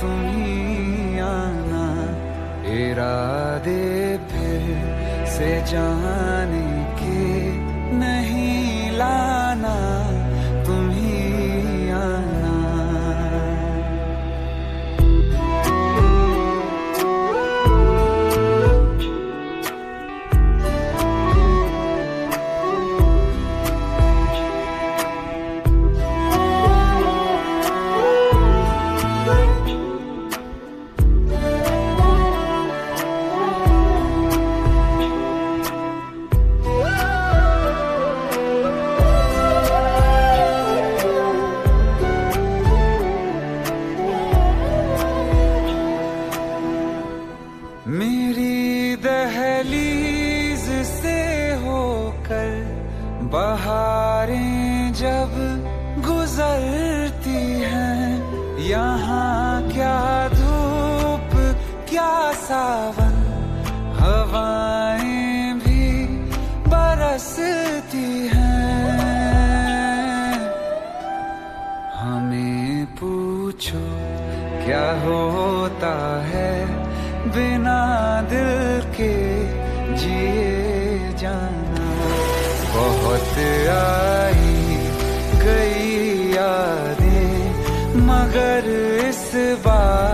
तुम ही आना इरादे फिर से जाने दहलीज से होकर बहारें जब गुजरती हैं, यहाँ क्या धूप, क्या सावन, हवाएँ भी बरसती हैं। हमें पूछो, क्या होता है बिना दिल के? जिए जाना। बहुत आई गई यादें मगर इस बार